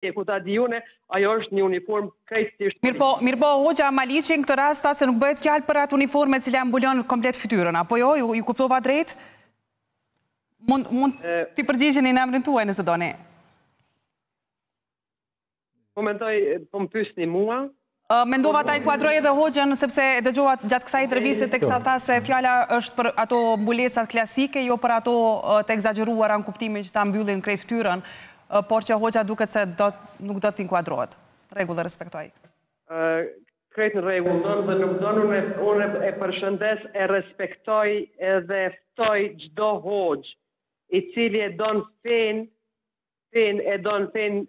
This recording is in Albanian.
E ku ta di une, ajo është një uniformë krejtësisht... Mirëpo, mirëpo, hoxha Maliqi në këtë rast tha se nuk bëhet fjalë për atë uniformë e cila mbulon komplet fytyrën, apo jo, ju kuptova drejt? Mund t'i përgjigjeni në emrin tuaj nëse doni. Po mendoj, po më pysni mua, Mendova ta inkuadroj edhe Hoxhën, sepse e dëgjova gjatë kësaj interviste, teksa tha se fjala është për ato mbulesat klasike, jo për ato të ekzagjeruara në kuptimin që ta mbyllin krejt fytyrën, por që Hoxha duket se nuk do të inkuadrohet. Rregull, e respektoj. Krejt në rregull, don dhe nuk don, unë e përshëndes, e respektoj edhe ftoj çdo hoxhë, i cili e don fenë, fenë, e don fenë